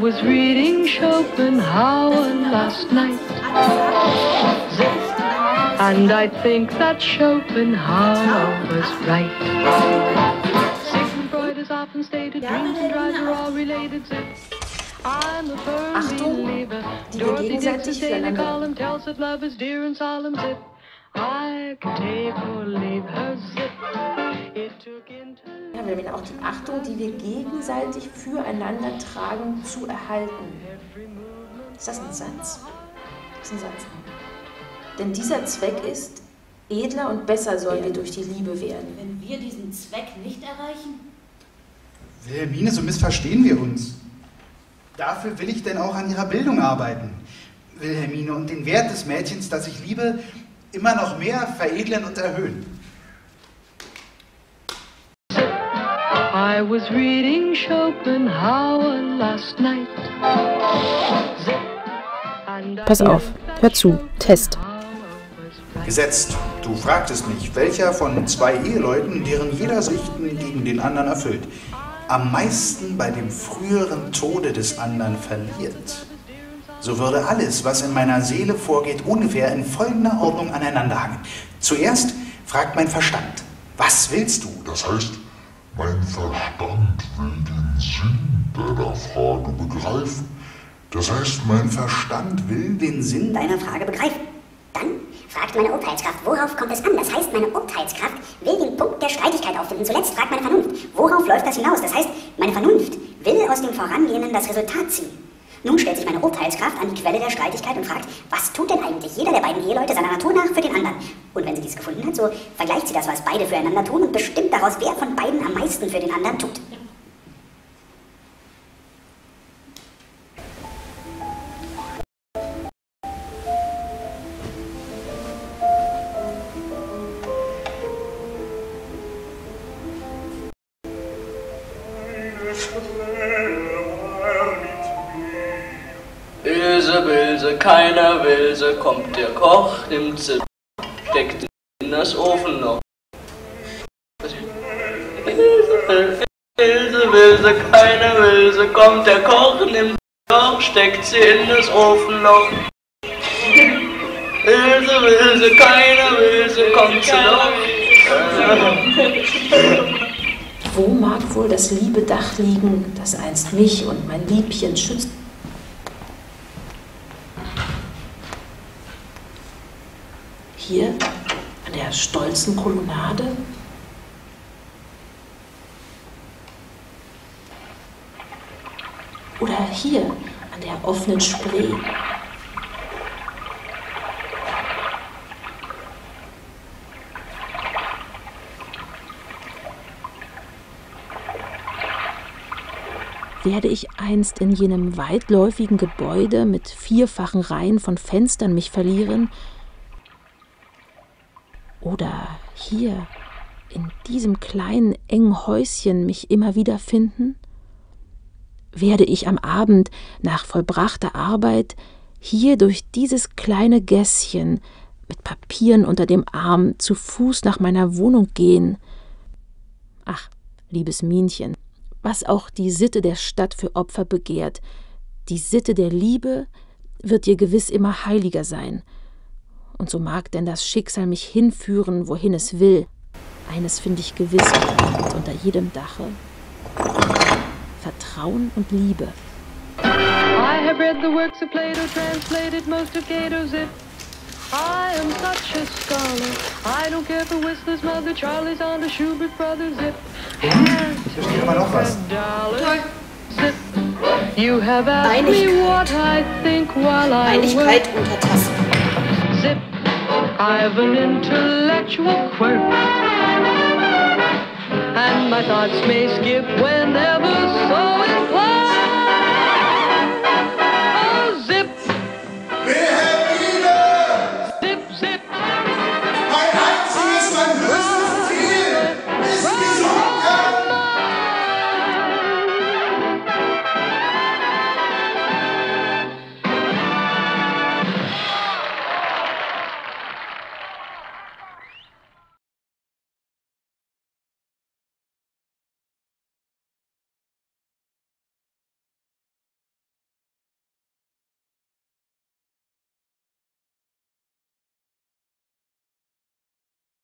was reading Schopenhauer last night. And I think that Schopenhauer was right. Sigmund Freud has often stated dreams and drives are all related. I'm a firm Achtung, believer. die Dorothy gegenseitig Dixon Daily column tells that love is dear and solemn zip. I could take or leave her zip. Ja, Wilhelmina, auch die Achtung, die wir gegenseitig füreinander tragen, zu erhalten. Ist das ein Satz? Das ist ein Satz. Denn dieser Zweck ist, edler und besser sollen wir durch die Liebe werden. Wenn wir diesen Zweck nicht erreichen, Wilhelmine, so missverstehen wir uns. Dafür will ich denn auch an ihrer Bildung arbeiten, Wilhelmine, und den Wert des Mädchens, das ich liebe, immer noch mehr veredeln und erhöhen. I was reading Schopenhauer last night. Pass auf, hör zu, Test. Gesetzt. Du fragtest mich, welcher von zwei Eheleuten, deren jeder sich gegen den anderen erfüllt, am meisten bei dem früheren Tode des anderen verliert. So würde alles, was in meiner Seele vorgeht, ungefähr in folgender Ordnung aneinanderhangen. Zuerst fragt mein Verstand, was willst du? Das heißt, mein Verstand will den Sinn deiner Frage begreifen. Das heißt, mein Verstand will den Sinn deiner Frage begreifen. Dann fragt meine Urteilskraft, worauf kommt es an? Das heißt, meine Urteilskraft will den Punkt der Streitigkeit auffinden. Zuletzt fragt meine Vernunft, worauf läuft das hinaus? Das heißt, meine Vernunft will aus dem Vorangehenden das Resultat ziehen. Nun stellt sich meine Urteilskraft an die Quelle der Streitigkeit und fragt, was tut denn eigentlich jeder der beiden Eheleute seiner Natur nach für den anderen? Und wenn sie dies gefunden hat, so vergleicht sie das, was beide füreinander tun und bestimmt daraus, wer von beiden am meisten für den anderen tut. Ilse, Wilse, keiner will sie, kommt der Koch, steckt in das Ofenloch. Ilse, Ilse, Wilse, keiner will sie, kommt der Koch, nimmt Koch, steckt sie in das Ofenloch. Ilse, Wilse, keiner will sie, kommt sie doch. Wo mag wohl das liebe Dach liegen, das einst mich und mein Liebchen schützt? Hier der stolzen Kolonnade? Oder hier an der offenen Spree? Werde ich einst in jenem weitläufigen Gebäude mit vierfachen Reihen von Fenstern mich verlieren? Oder hier in diesem kleinen engen Häuschen mich immer wieder finden? Werde ich am Abend nach vollbrachter Arbeit hier durch dieses kleine Gässchen mit Papieren unter dem Arm zu Fuß nach meiner Wohnung gehen? Ach, liebes Minchen, was auch die Sitte der Stadt für Opfer begehrt, die Sitte der Liebe wird dir gewiss immer heiliger sein. Und so mag denn das Schicksal mich hinführen, wohin es will. Eines finde ich gewiss und unter jedem Dache. Vertrauen und Liebe. I have read the works of Plato, translated most of Cato's it. I am such a scholar. I don't care for Whistler's mother, Charlie's on the Schubert brothers zip. And. You have asked me Einigkeit. what I think while I Einigkeit work. untertassen. Zip. I've an intellectual quirk. And my thoughts may skip whenever so inclined.